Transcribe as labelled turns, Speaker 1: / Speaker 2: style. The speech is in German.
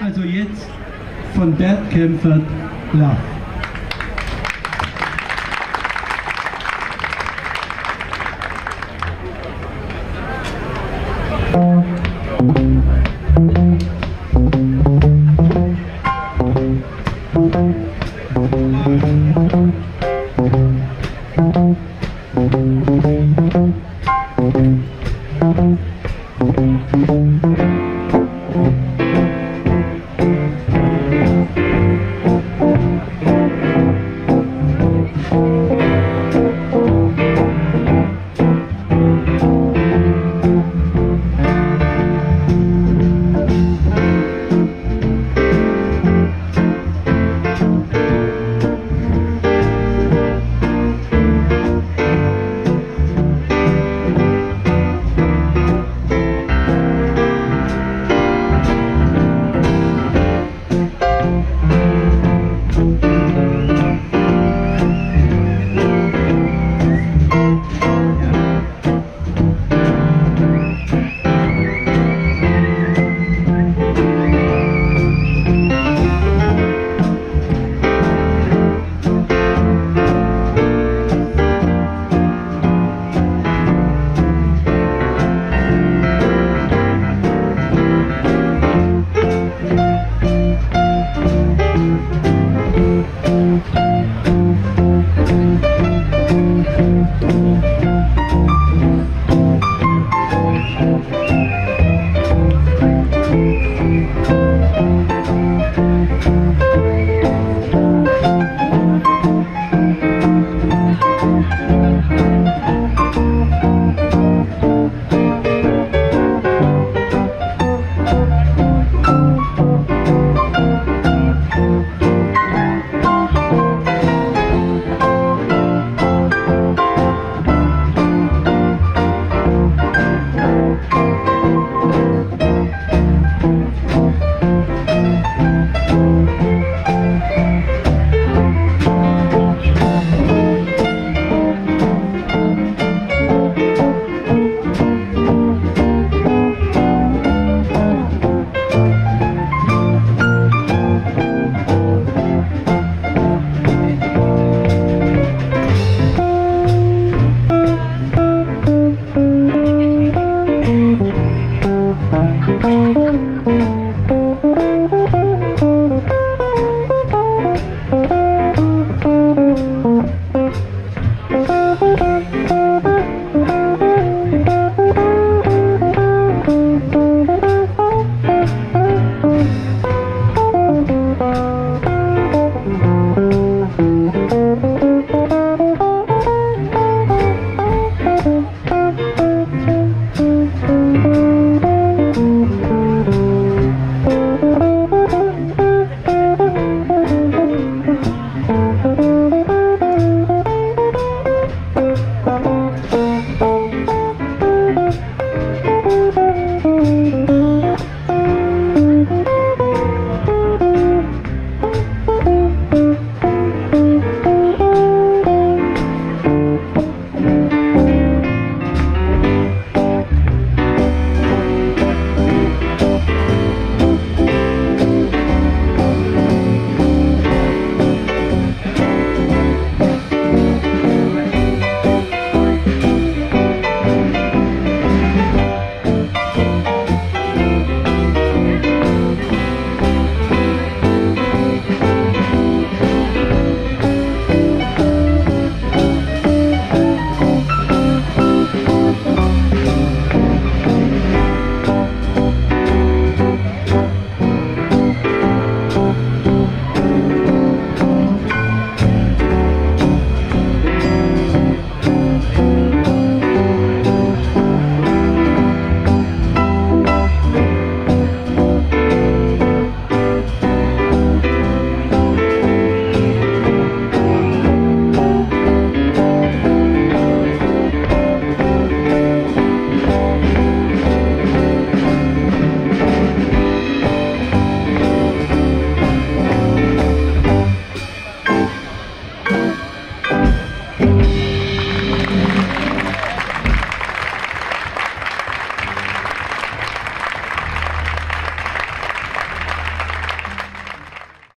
Speaker 1: Also jetzt von Bert Kempfert, Love. Thank